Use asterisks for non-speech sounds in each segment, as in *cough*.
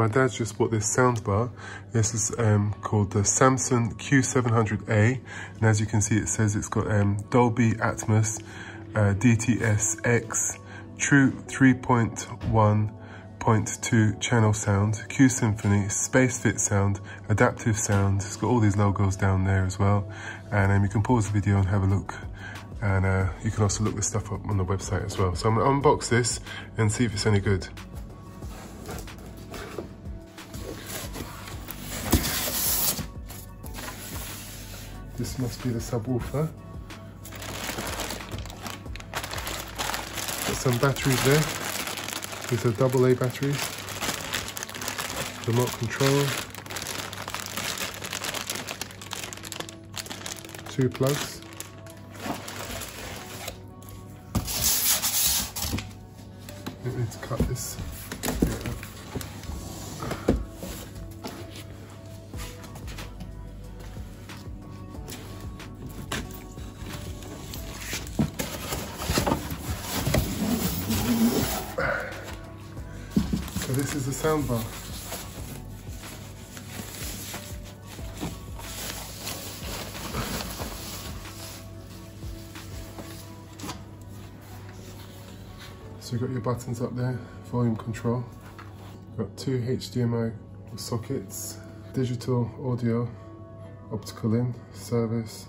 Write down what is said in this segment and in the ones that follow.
My dad's just bought this soundbar. This is um, called the Samsung Q700A. And as you can see, it says it's got um, Dolby Atmos, uh, DTS-X, True 3.1.2 channel sound, Q Symphony, Space Fit sound, adaptive sound. It's got all these logos down there as well. And um, you can pause the video and have a look and uh, you can also look this stuff up on the website as well. So I'm gonna unbox this and see if it's any good. This must be the subwoofer. Got some batteries there. These are double A batteries. Remote control. Two plugs. I need to cut this. Is the soundbar. So you've got your buttons up there, volume control. Got two HDMI sockets, digital audio, optical in, service,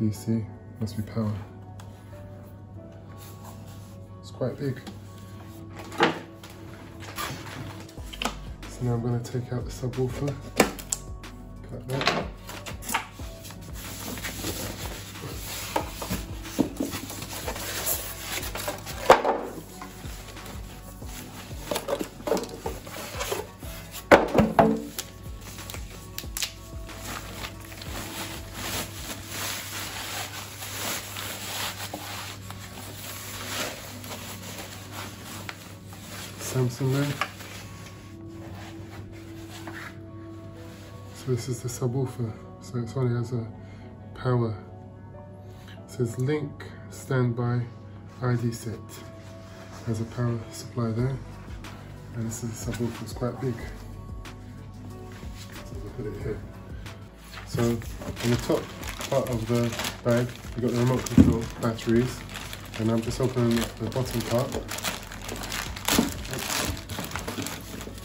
DC, must be power. It's quite big. So now I'm going to take out the subwoofer, cut that. Samsung there. This is the subwoofer. So it only has a power. It says link standby ID set. Has a power supply there. And this is the subwoofer, it's quite big. So put it here. So on the top part of the bag, you've got the remote control batteries. And I'm just opening the bottom part.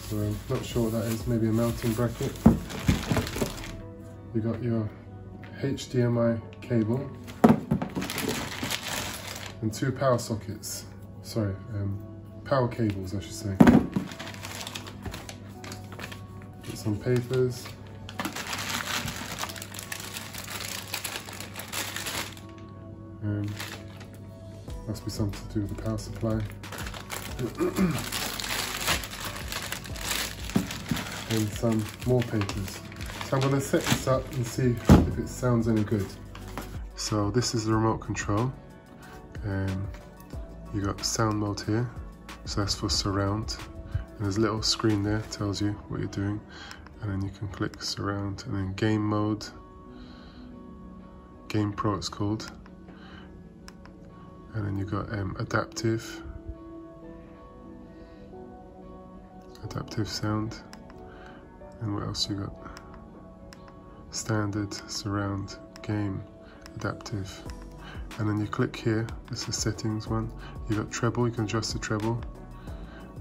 So I'm not sure what that is, maybe a mounting bracket. You got your HDMI cable and two power sockets. Sorry, um, power cables I should say. Get some papers. Um, must be something to do with the power supply. *clears throat* and some more papers. So I'm to set this up and see if it sounds any good. So this is the remote control. Um, you got sound mode here, so that's for surround. And there's a little screen there, tells you what you're doing. And then you can click surround and then game mode. Game Pro it's called. And then you got um, adaptive. Adaptive sound. And what else you got? Standard, surround, game, adaptive. And then you click here, this is settings one. You got treble, you can adjust the treble.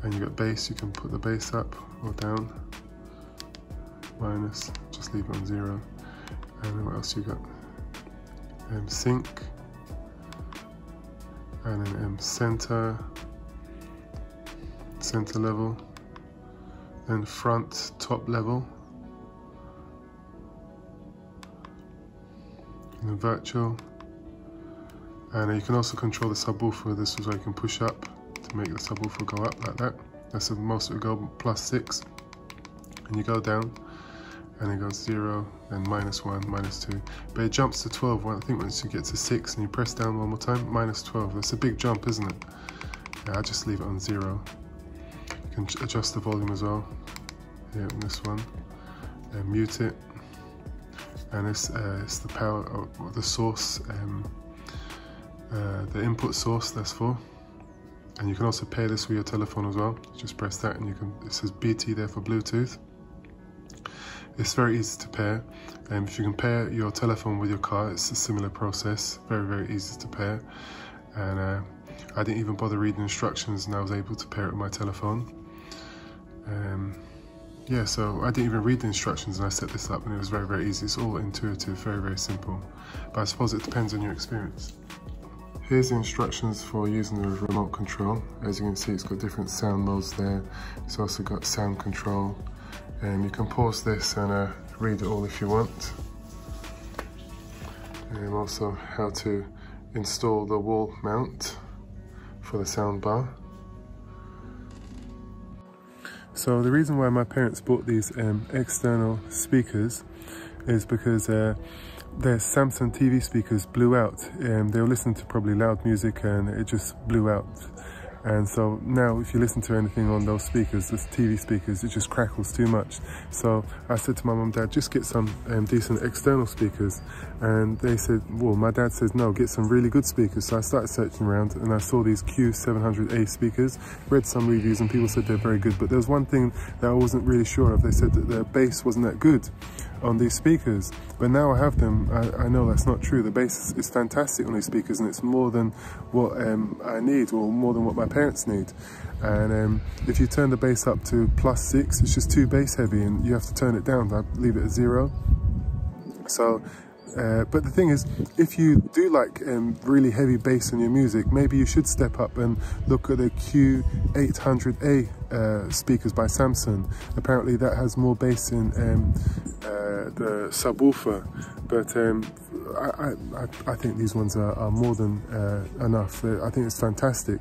And you got bass, you can put the bass up or down. Minus, just leave it on zero. And then what else you got? Um, sync. And then um, center, center level and front top level and then virtual. And you can also control the subwoofer. This is where you can push up to make the subwoofer go up like that. That's the most it will go plus six and you go down and it goes zero then minus one minus two. But it jumps to 12 I think once you get to six and you press down one more time minus 12 that's a big jump isn't it? Yeah, I just leave it on zero. You can adjust the volume as well. Here on this one. And mute it and this uh, it's the power of the source um, uh, the input source that's for And you can also pair this with your telephone as well. Just press that and you can, it says BT there for Bluetooth. It's very easy to pair. And um, if you can pair your telephone with your car, it's a similar process. Very, very easy to pair. And uh, I didn't even bother reading instructions and I was able to pair it with my telephone. Um, yeah, so I didn't even read the instructions and I set this up and it was very, very easy. It's all intuitive, very, very simple. But I suppose it depends on your experience. Here's the instructions for using the remote control. As you can see, it's got different sound modes there. It's also got sound control. And you can pause this and uh, read it all if you want. And also how to install the wall mount for the soundbar. So the reason why my parents bought these um, external speakers is because uh, their Samsung TV speakers blew out. Um, they were listening to probably loud music and it just blew out and so now if you listen to anything on those speakers, those TV speakers, it just crackles too much. So I said to my mum, dad, just get some um, decent external speakers. And they said, well, my dad says, no, get some really good speakers. So I started searching around and I saw these Q700A speakers, read some reviews and people said they're very good. But there was one thing that I wasn't really sure of. They said that the bass wasn't that good on these speakers. But now I have them, I, I know that's not true. The bass is, fantastic on these speakers and it's more than what um, I need or more than what my parents need. And um, if you turn the bass up to plus six, it's just too bass heavy and you have to turn it down. I leave it at zero. So uh, but the thing is, if you do like um, really heavy bass in your music, maybe you should step up and look at the Q800A uh, speakers by Samsung. Apparently that has more bass in um, uh, the subwoofer, but um, I, I, I, think these ones are, are more than uh, enough. I think it's fantastic.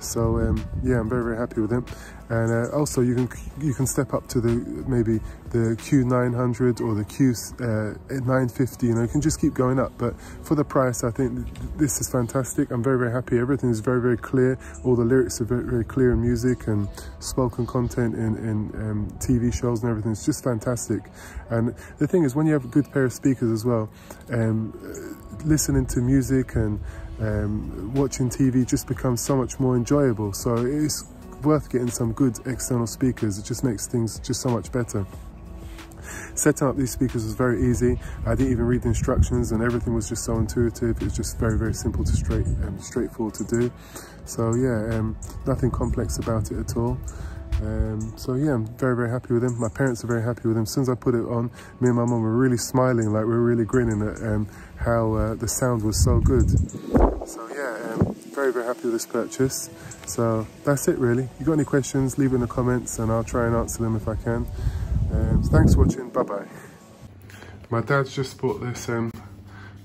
So um, yeah, I'm very very happy with them. And uh, also you can you can step up to the maybe the Q900 or the Q950. Uh, you know, you can just keep going up. But for the price, I think this is fantastic. I'm very very happy. Everything is very very clear. All the lyrics are very very clear in music and spoken content in in um, TV shows and everything. It's just fantastic. And the thing is, when you have a good pair of speakers as well, um, listening to music and um, watching TV just becomes so much more enjoyable. So it's worth getting some good external speakers. It just makes things just so much better. Setting up these speakers was very easy. I didn't even read the instructions and everything was just so intuitive. It was just very, very simple to straight um, straightforward to do. So yeah, um, nothing complex about it at all. Um, so yeah, I'm very, very happy with them. My parents are very happy with them. As soon as I put it on, me and my mum were really smiling, like we were really grinning at um, how uh, the sound was so good. So yeah, um, very, very happy with this purchase. So that's it really. You got any questions, leave it in the comments and I'll try and answer them if I can. Um, thanks for watching, bye-bye. My dad's just bought this um,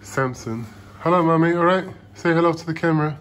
Samsung. Hello, mummy, all right? Say hello to the camera.